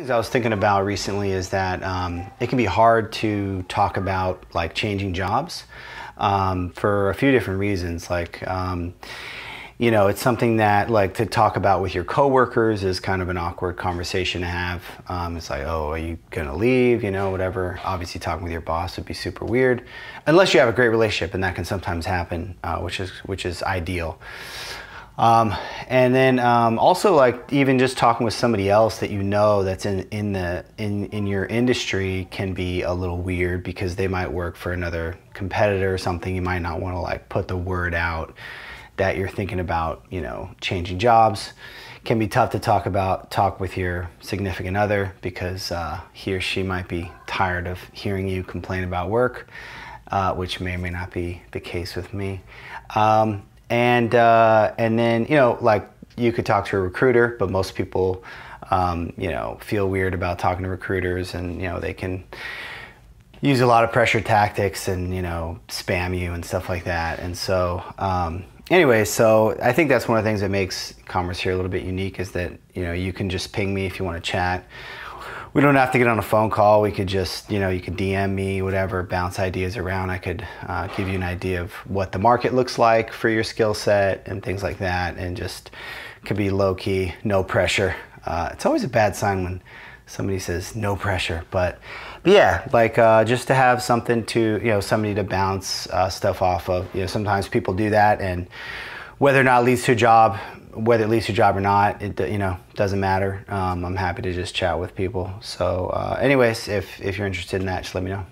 Things I was thinking about recently is that um, it can be hard to talk about like changing jobs um, for a few different reasons. Like, um, you know, it's something that like to talk about with your coworkers is kind of an awkward conversation to have. Um, it's like, oh, are you gonna leave? You know, whatever. Obviously, talking with your boss would be super weird, unless you have a great relationship, and that can sometimes happen, uh, which is which is ideal. Um, and then um, also like even just talking with somebody else that you know that's in, in the in, in your industry can be a little weird because they might work for another competitor or something. You might not want to like put the word out that you're thinking about, you know, changing jobs. Can be tough to talk about talk with your significant other because uh, he or she might be tired of hearing you complain about work, uh, which may or may not be the case with me. Um, and uh, and then you know like you could talk to a recruiter, but most people um, you know feel weird about talking to recruiters, and you know they can use a lot of pressure tactics and you know spam you and stuff like that. And so um, anyway, so I think that's one of the things that makes Commerce Hero a little bit unique is that you know you can just ping me if you want to chat we don't have to get on a phone call. We could just, you know, you could DM me, whatever, bounce ideas around. I could uh, give you an idea of what the market looks like for your skill set and things like that. And just could be low key, no pressure. Uh, it's always a bad sign when somebody says no pressure, but, but yeah, like uh, just to have something to, you know, somebody to bounce uh, stuff off of. You know, sometimes people do that and whether or not it leads to a job, whether it leads to a job or not, it you know doesn't matter. Um, I'm happy to just chat with people. So, uh, anyways, if if you're interested in that, just let me know.